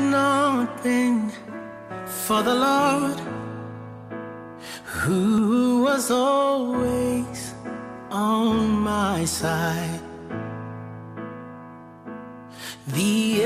not been for the Lord, who was always on my side, the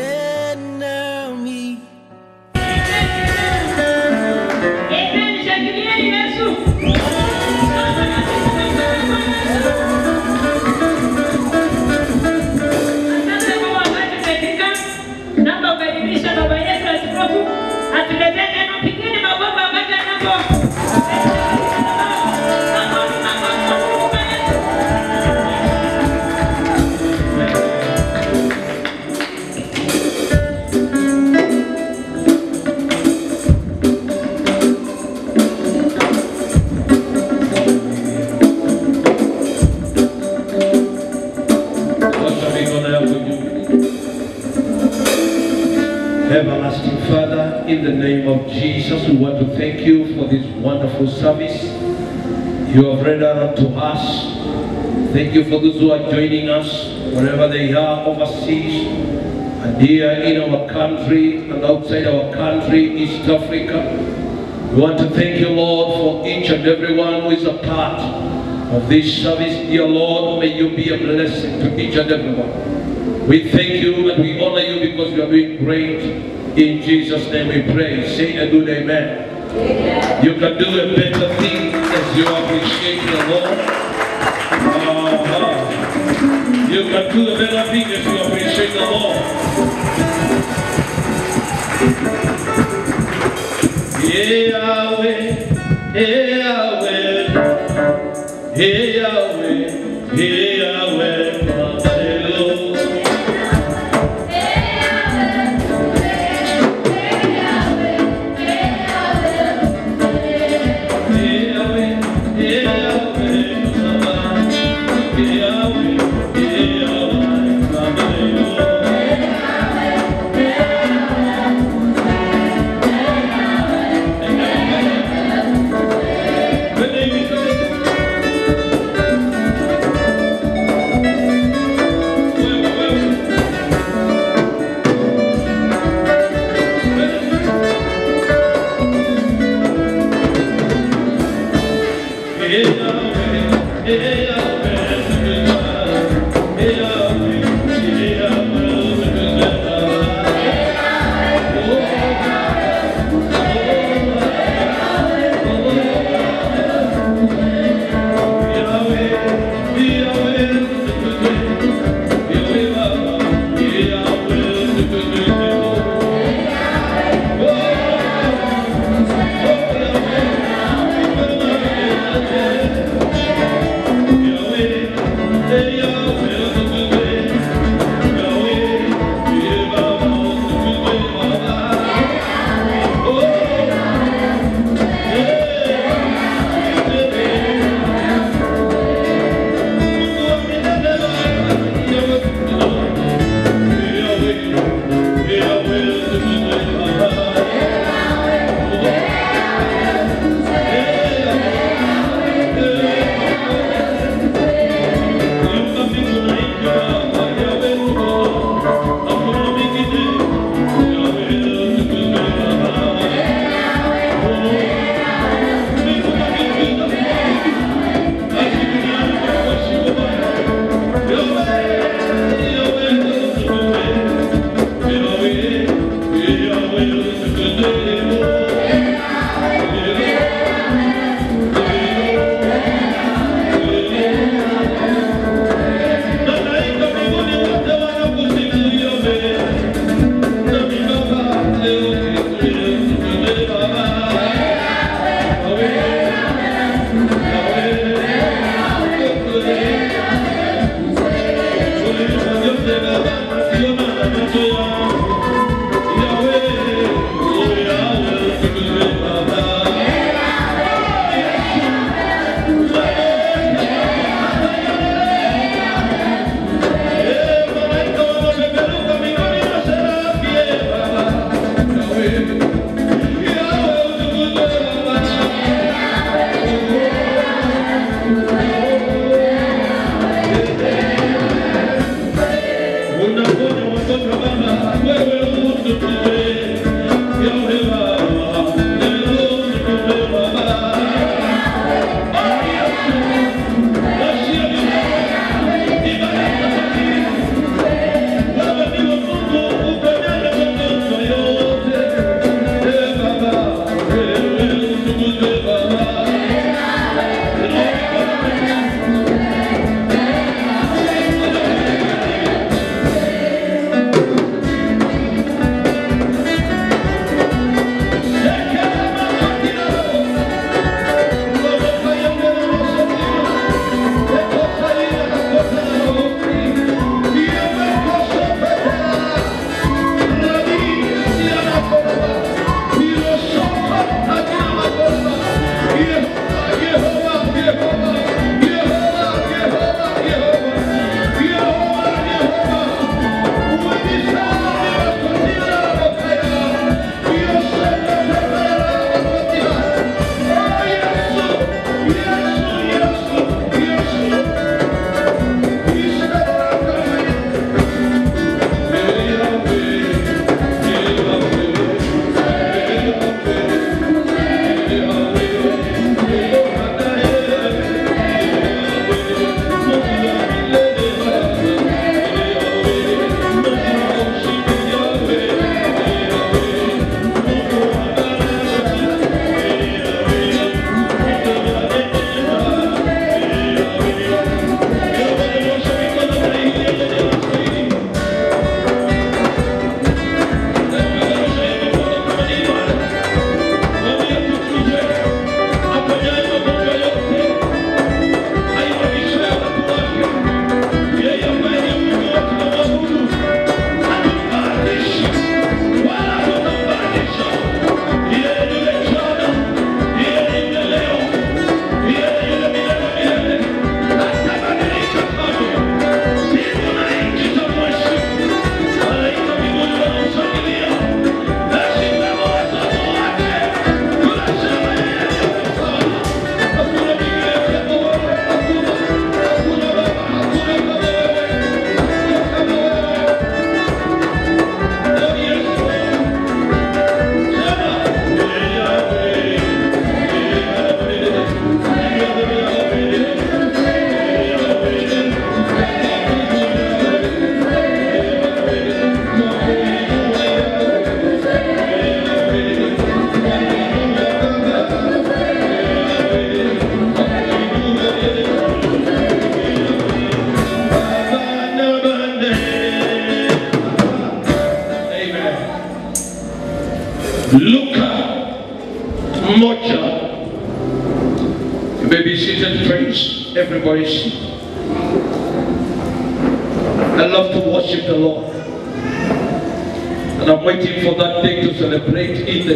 in the name of Jesus, we want to thank you for this wonderful service you have rendered to us. Thank you for those who are joining us, wherever they are, overseas, and here in our country and outside our country, East Africa. We want to thank you, Lord, for each and every one who is a part of this service. Dear Lord, may you be a blessing to each and every one. We thank you and we honor you because you are doing great. In Jesus' name we pray. Say a good amen. You can do a better thing as you appreciate the Lord. Uh-huh. You can do a better thing as you appreciate the Lord. Yahweh, Yahweh, Yahweh, Yahweh, Hallelujah.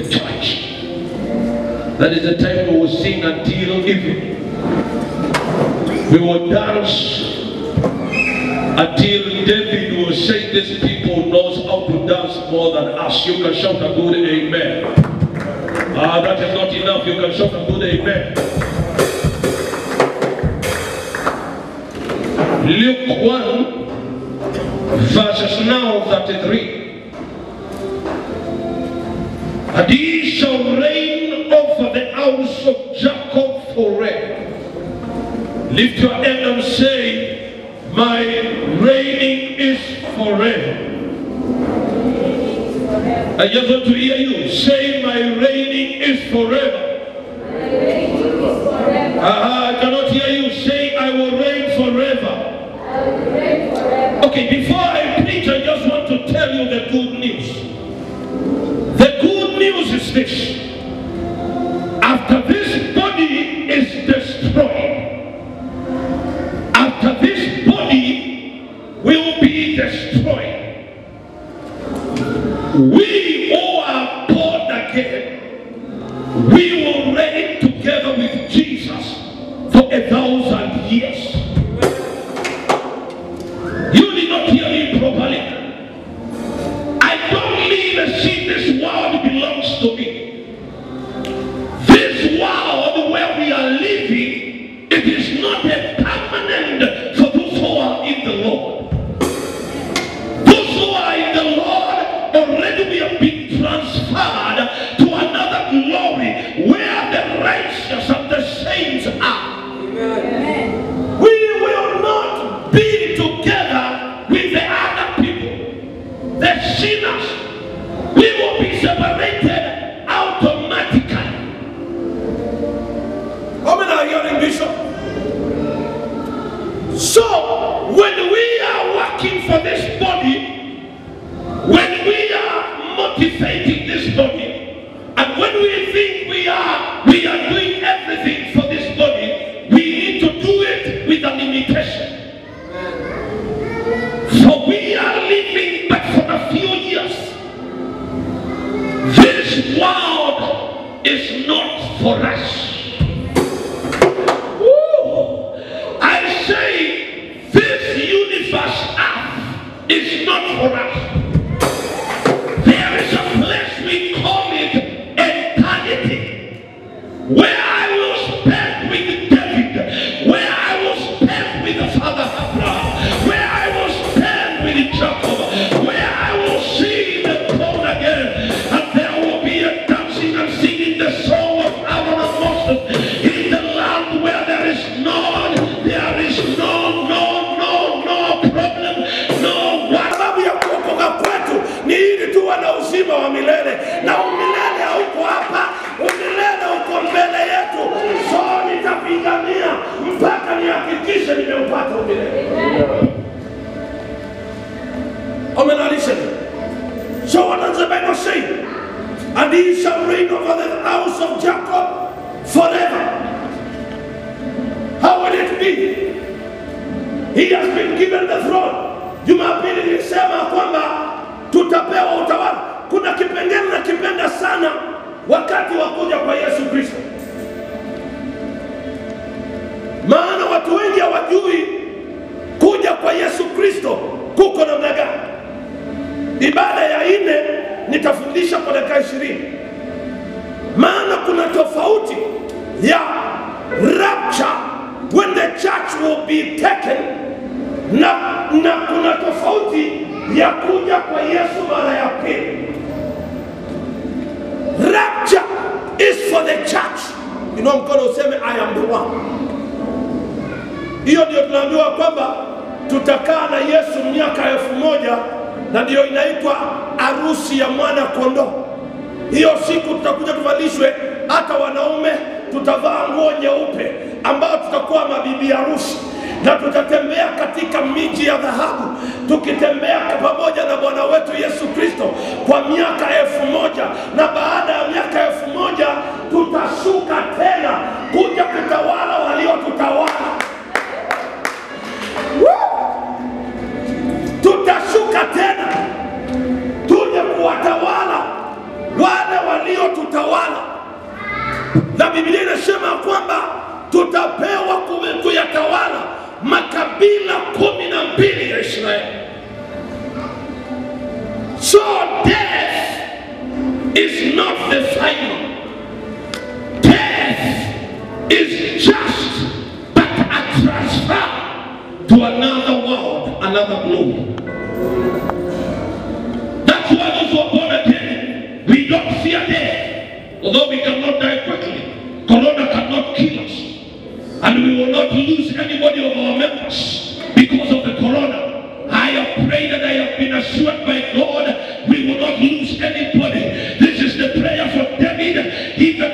The church. That is the time we will sing until evening. We will dance until David will say this people knows how to dance more than us. You can shout a good amen. Ah, that is not enough. You can shout a good amen. Luke 1, verses now 33. And he shall reign over the house of Jacob forever. Lift your hand and say, My reigning is forever. I just want to hear you say, My reigning is forever. Ah, I cannot hear you say, I will reign forever. Okay, before I preach, I nimeupata umilele Amen. So what does the Bible say? And he shall reign over the house of Jacob forever. How will it be? He has been given the throne. Jumapili nilisema kwamba tutapewa utawala. Kuna kipengele nakipenda sana wakati wa kuja kwa Yesu Kristo, maana watu wengi hawajui kuja kwa Yesu Kristo kuko namna gani. Ibada ya nne nitafundisha kwa dakika ishirini, maana kuna tofauti ya rapture when the church will be taken na, na kuna tofauti ya kuja kwa Yesu mara ya pili. Rapture is for the church. Inua mkono useme I am the one. Hiyo ndio tunaambiwa kwamba tutakaa na Yesu miaka elfu moja na ndiyo inaitwa arusi ya mwana kondoo. Hiyo siku tutakuja tuvalishwe, hata wanaume tutavaa nguo nyeupe ambao tutakuwa mabibi harusi, na tutatembea katika miji ya dhahabu tukitembea pamoja na Bwana wetu Yesu Kristo kwa miaka elfu moja na baada ya miaka elfu moja tutashuka tena kuja kutawala waliotutawala. Woo! Tena tuje kuwatawala wale waliotutawala, na Biblia inasema kwamba tutapewa kuyatawala makabila kumi na mbili ya Israeli. So death is not the final. Death is just but a transfer to another world, another globe. We fear death. Although we cannot die quickly, Corona cannot kill us. And we will not lose anybody of our members because of the Corona. I have prayed and I have been assured by God we will not lose anybody. This is the prayer for David. Even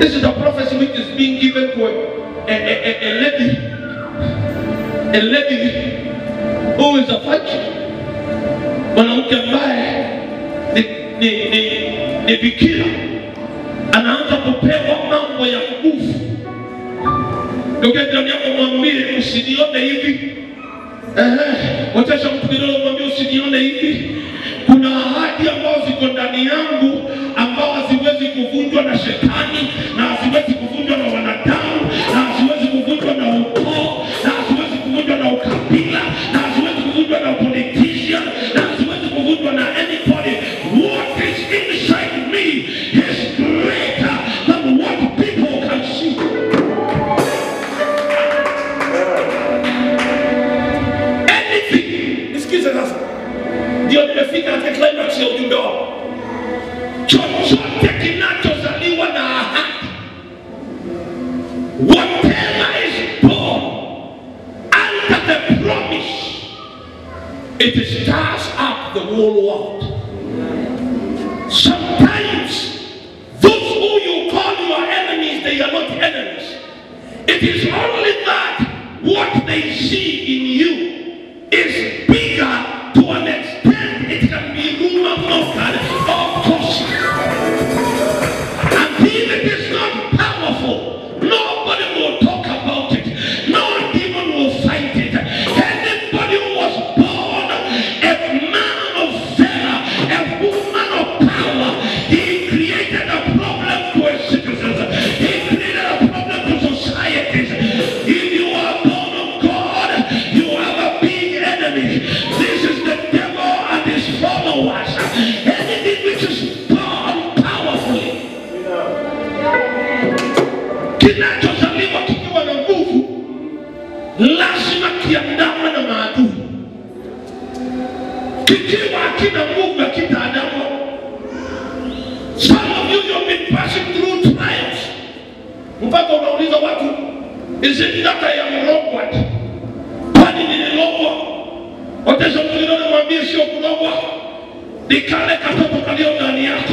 This is a prophecy which is being given to a, a, a, a, lady, a lady who is a virgin, mwanamke ambaye ni, ni, ni, ni bikira anaanza kupewa mambo ya nguvu. Ndugu jirani yako mwambie usinione hivi. Ehe, watesha mtu kidogo whatever is born under the promise, it stirs up the whole world. Sometimes those who you call your enemies, they are not enemies. It is only that what they see in you kutia dawa na maadui kikiwa hakina nguvu ya kitaadamu. Some of you you've been passing through trials mpaka unauliza watu, is it that I am robot? Kwani nilirogwa? Otesha mwingine namwambie sio kurogwa, ni katoto kalio ndani yako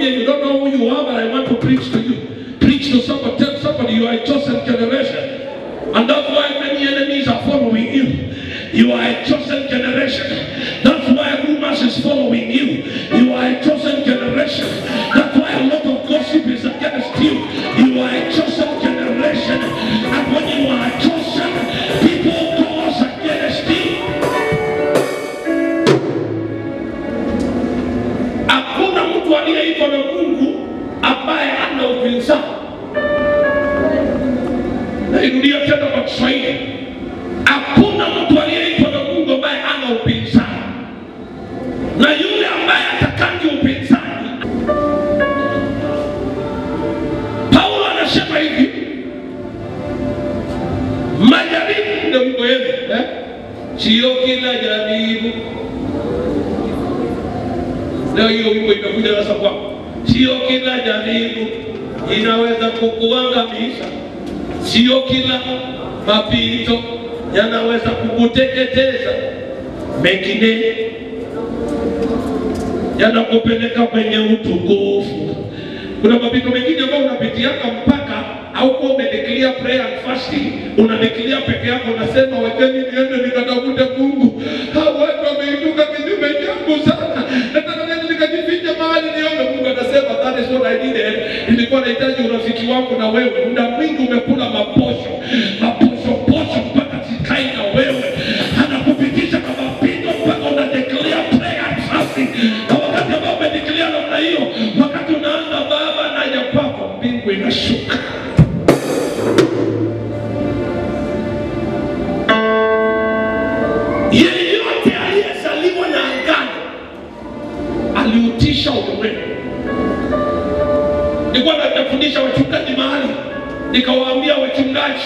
you don't know who you are but I want to preach to you. Preach to somebody, tell somebody you are a chosen generation. And that's why many enemies are following you. You are a chosen generation. Mapito yanaweza kukuteketeza, mengine yanakupeleka kwenye utukufu. Kuna mapito mengine ambayo unapitiaka mpaka au kuwa umedekilia prayer and fasting, unadekilia peke yako, unasema wekeni niende nikatafute Mungu. Hao watu wameinuka kinyume changu sana, nataka niende nikajifiche mahali niombe. Mungu anasema that is what I needed. Ilikuwa nahitaji urafiki wako na wewe. Muda mwingi umekula maposho maposho nafundisha wachungaji mahali, nikawaambia wachungaji,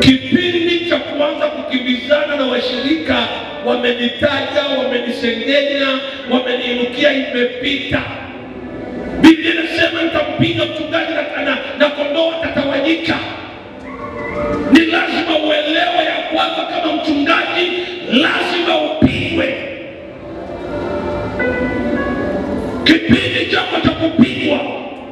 kipindi cha kuanza kukimbizana na washirika wamenitaja, wamenisengenya, wameniinukia, imepita. Biblia inasema nitampiga mchungaji na, na, na kondoo atatawanyika ni lazima uelewe ya kwamba kama mchungaji lazima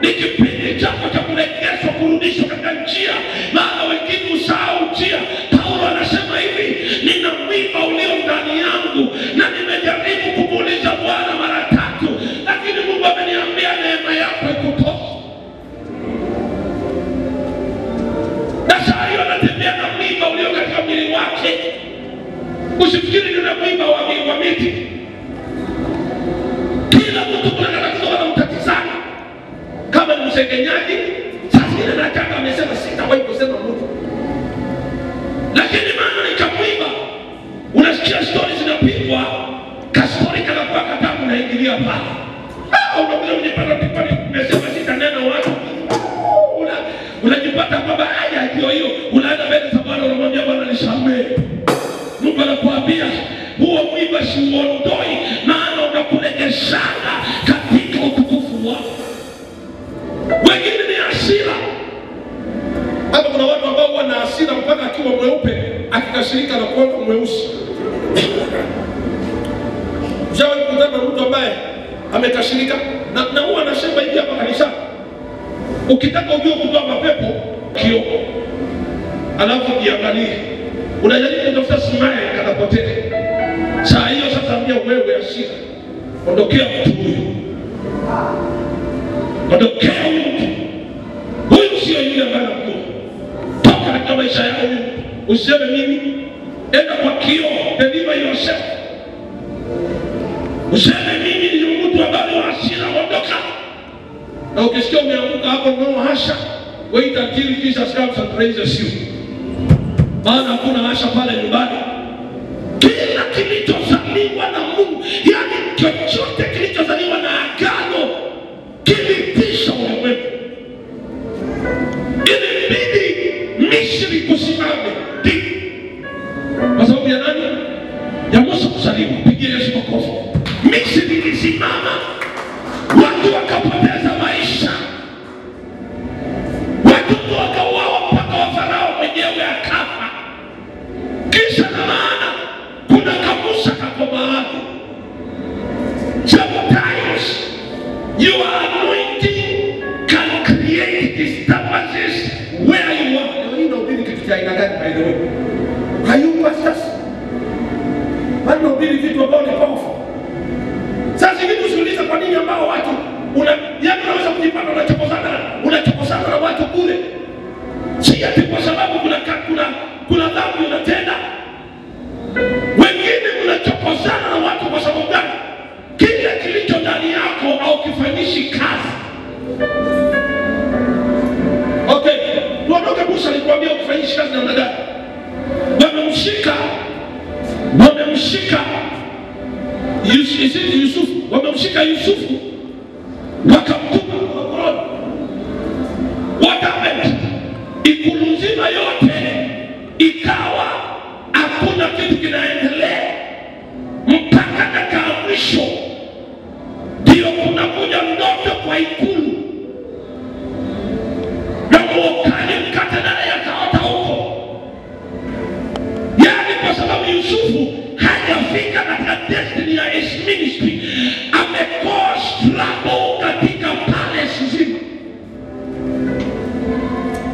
ni kipindi chako cha kuregeshwa, kurudishwa katika njia, maana wengine usahau njia. Paulo anasema hivi, nina mwiba ulio ndani yangu na nimejaribu kumuuliza Bwana mara tatu, lakini Mungu ameniambia neema yako ikutosha. na saa hiyo anatembea na mwiba ulio katika mwili wake. Usifikiri nina mwiba wa, mi- wa miti. Kama ni msengenyaji. sasa zingine nataka amesema sitawahi kusema Mungu, lakini maana nikamwiba. Unasikia stori zinapigwa, kastori kanakuwa katamu, naingilia pale Ah, unakuja kujipata pipani, umesema sitanena watu unajipata kwamba haya ndio hiyo, unaenda mbele za Bwana unamwambia Bwana nisamehe. Mungu anakuambia huo mwiba siuondoi, maana wako. Wengine ni hasira. Hapa kuna watu ambao huwa na hasira mpaka akiwa mweupe akikashirika na kuona mweusi. Jawa kukutana na mtu ambaye amekashirika? Na, na huwa anashemba hivi hapa kanisani ukitaka ujue kutoa mapepo kio alafu jiangalie unajaribu kutafuta smile kanapotea saa hiyo sasa ambia wewe asira ondokea mtu huyu. Ondokea yule ambaye namjua toka katika maisha huyu useme mimi. Enda kwa kio deliver yourself. Useme mimi ni mtu ambaye wa hasira ondoka. Na ukisikia umeanguka hapo, no hasha, wait until Jesus comes and raises you, maana hakuna hasha pale nyumbani. Kila kilichozaliwa na Mungu, yani chochote Misri kusimame Ndi. kwa sababu ya nani? Ya Musa kusalimu. Pigia Yesu makofi. Misri ilisimama watu wakapoteza maisha, watoto wakauawa, mpaka wa Farao mwenyewe akafa. Kisa na maana, kuna kamusa kako mahali. Your anointing Bado ubiri vitu ambao ni pofu. Sasa zingine usiulize kwa nini ambao watu una yaani unaweza kujipata unachokozana unachokozana na watu kule, si ati kwa sababu kuna kuna kuna dhambi unatenda. Yusuf, Yusuf, Yusuf,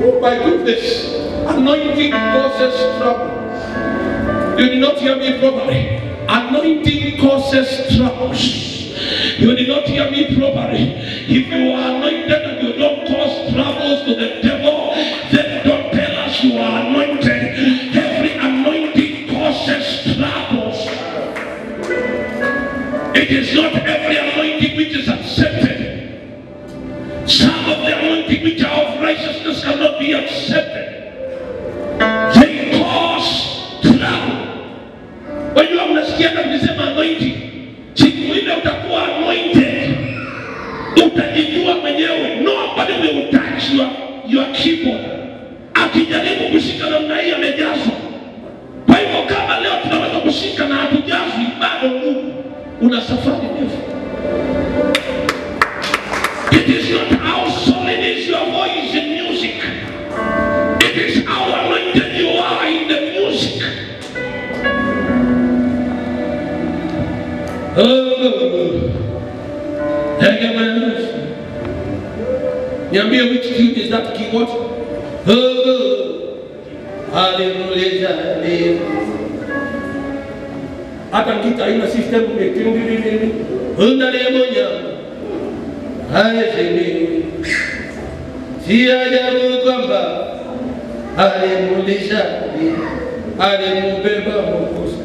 Oh my goodness, anointing causes troubles. You did not hear me properly. Anointing causes troubles. You did not hear me properly. If you are anointed and you don't cause troubles to the devil, then don't tell us you are anointed. Every anointing causes troubles. It is not every anointing which is picture of righteousness cannot be accepted. They cause trouble. Wajua, mnasikiaga mkisema anointing, siku ile utakuwa anointed, utajijua mwenyewe. Nobody will touch your, your keyboard. Akijaribu kushika namna hii amejazwa. Kwa hivyo kama leo tunaweza kushika na hatujazwi bado, una safari ndefu. It is not is how anointed you are in the music. Oh, Egemans. Niambie which tune is that key what? Oh, hallelujah, hallelujah. hata mkita haina system mekindiriri undanemonya aezeni si ajabu kwamba alimulisha alimbeba Mwokozi.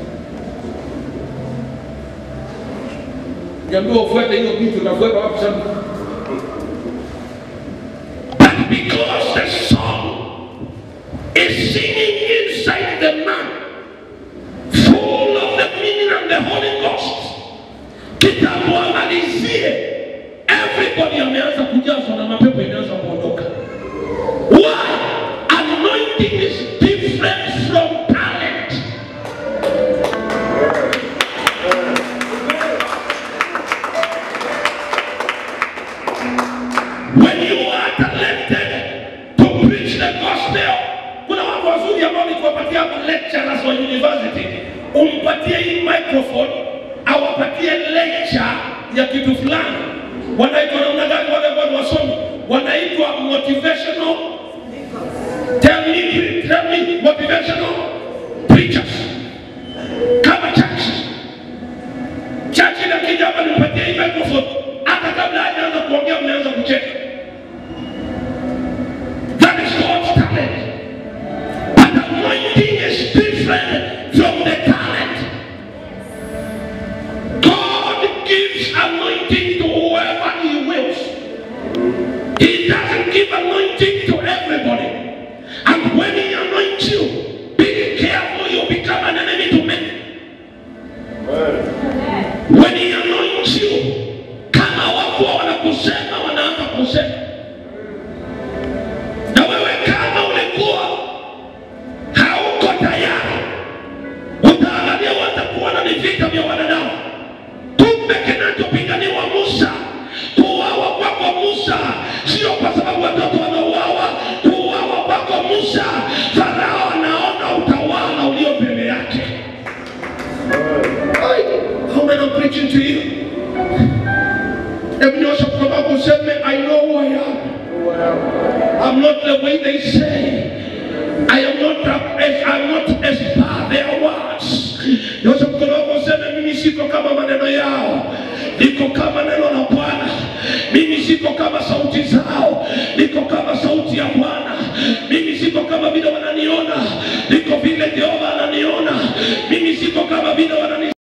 Niambiwa ufuate hiyo kitu, unafuata wapi sasa? When